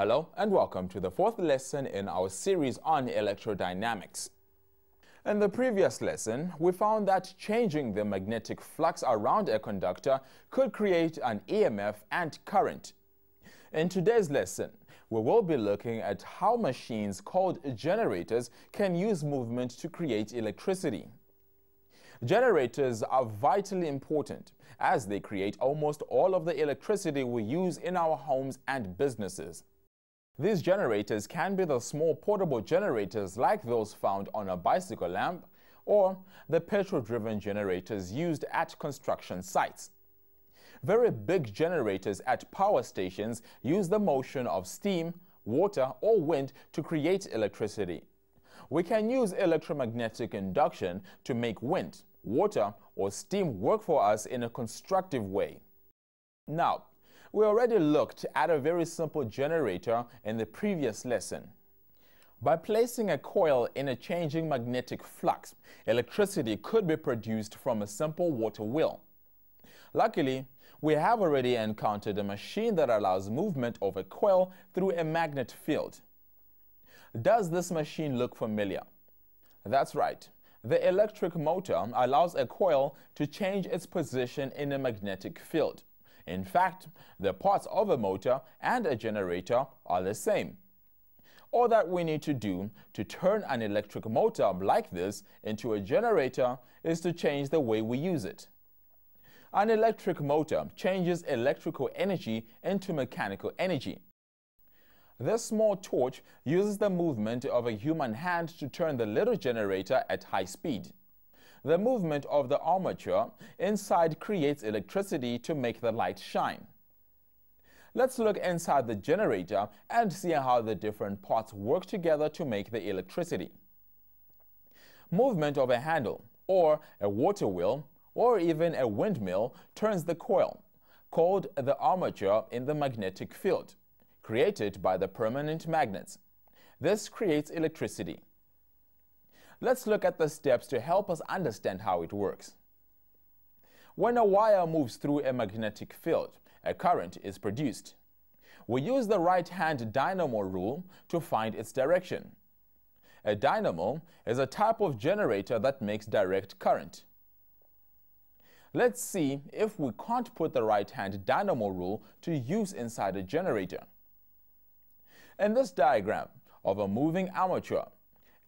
Hello and welcome to the fourth lesson in our series on electrodynamics. In the previous lesson, we found that changing the magnetic flux around a conductor could create an EMF and current. In today's lesson, we will be looking at how machines called generators can use movement to create electricity. Generators are vitally important as they create almost all of the electricity we use in our homes and businesses. These generators can be the small portable generators like those found on a bicycle lamp or the petrol-driven generators used at construction sites. Very big generators at power stations use the motion of steam, water or wind to create electricity. We can use electromagnetic induction to make wind, water or steam work for us in a constructive way. Now, we already looked at a very simple generator in the previous lesson. By placing a coil in a changing magnetic flux, electricity could be produced from a simple water wheel. Luckily, we have already encountered a machine that allows movement of a coil through a magnet field. Does this machine look familiar? That's right. The electric motor allows a coil to change its position in a magnetic field. In fact, the parts of a motor and a generator are the same. All that we need to do to turn an electric motor like this into a generator is to change the way we use it. An electric motor changes electrical energy into mechanical energy. This small torch uses the movement of a human hand to turn the little generator at high speed. The movement of the armature inside creates electricity to make the light shine. Let's look inside the generator and see how the different parts work together to make the electricity. Movement of a handle, or a water wheel, or even a windmill turns the coil, called the armature in the magnetic field, created by the permanent magnets. This creates electricity. Let's look at the steps to help us understand how it works. When a wire moves through a magnetic field, a current is produced. We use the right-hand dynamo rule to find its direction. A dynamo is a type of generator that makes direct current. Let's see if we can't put the right-hand dynamo rule to use inside a generator. In this diagram of a moving armature,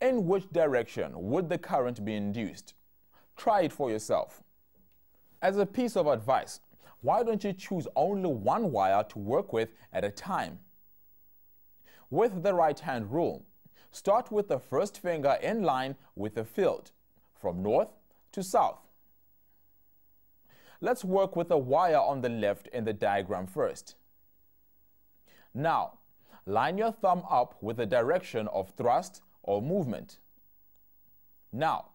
in which direction would the current be induced? Try it for yourself. As a piece of advice, why don't you choose only one wire to work with at a time? With the right hand rule, start with the first finger in line with the field, from north to south. Let's work with the wire on the left in the diagram first. Now, line your thumb up with the direction of thrust or movement. Now,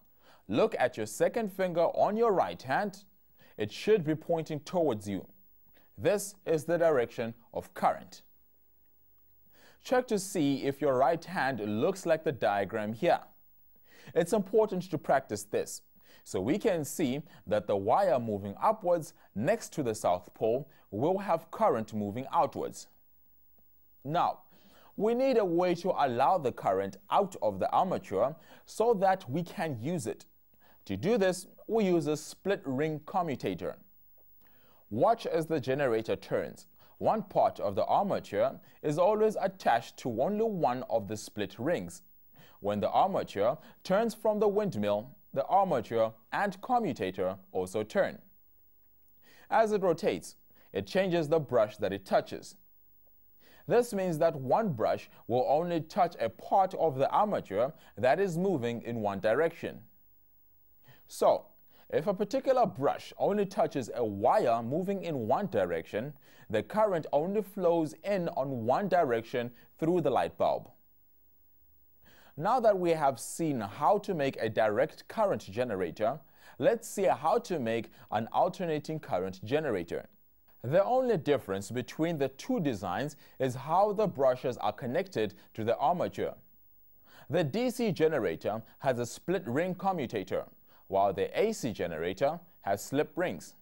look at your second finger on your right hand. It should be pointing towards you. This is the direction of current. Check to see if your right hand looks like the diagram here. It's important to practice this so we can see that the wire moving upwards next to the South Pole will have current moving outwards. Now, we need a way to allow the current out of the armature so that we can use it. To do this, we use a split ring commutator. Watch as the generator turns. One part of the armature is always attached to only one of the split rings. When the armature turns from the windmill, the armature and commutator also turn. As it rotates, it changes the brush that it touches. This means that one brush will only touch a part of the armature that is moving in one direction. So, if a particular brush only touches a wire moving in one direction, the current only flows in on one direction through the light bulb. Now that we have seen how to make a direct current generator, let's see how to make an alternating current generator. The only difference between the two designs is how the brushes are connected to the armature. The DC generator has a split ring commutator, while the AC generator has slip rings.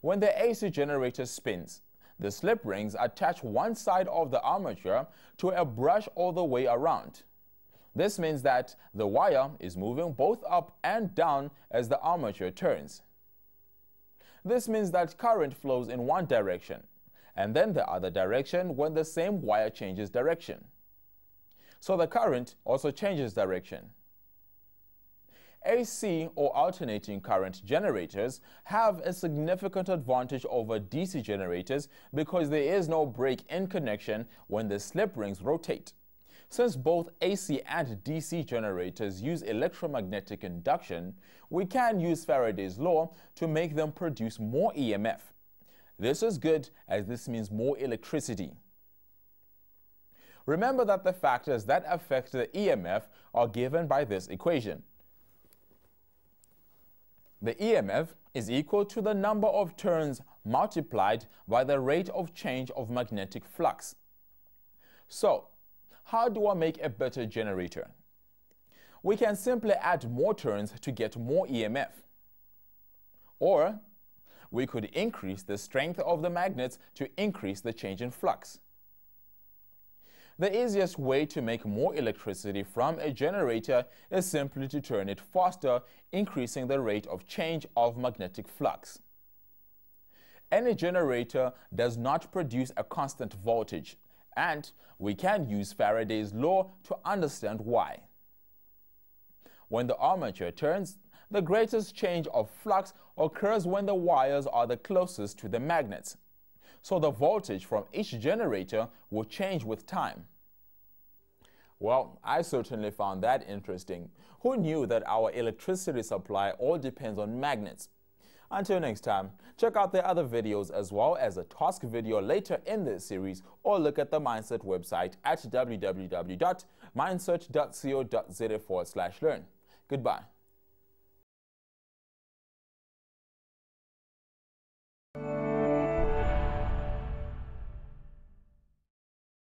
When the AC generator spins, The slip rings attach one side of the armature to a brush all the way around. This means that the wire is moving both up and down as the armature turns. This means that current flows in one direction and then the other direction when the same wire changes direction. So the current also changes direction. AC or alternating current generators have a significant advantage over DC generators because there is no break in connection when the slip rings rotate. Since both AC and DC generators use electromagnetic induction, we can use Faraday's law to make them produce more EMF. This is good as this means more electricity. Remember that the factors that affect the EMF are given by this equation. The EMF is equal to the number of turns multiplied by the rate of change of magnetic flux. So, how do I make a better generator? We can simply add more turns to get more EMF. Or, we could increase the strength of the magnets to increase the change in flux. The easiest way to make more electricity from a generator is simply to turn it faster, increasing the rate of change of magnetic flux. Any generator does not produce a constant voltage, and we can use Faraday's law to understand why. When the armature turns, the greatest change of flux occurs when the wires are the closest to the magnets so the voltage from each generator will change with time. Well, I certainly found that interesting. Who knew that our electricity supply all depends on magnets? Until next time, check out the other videos as well as a task video later in this series or look at the Mindset website at www.mindset.co.za forward slash learn. Goodbye.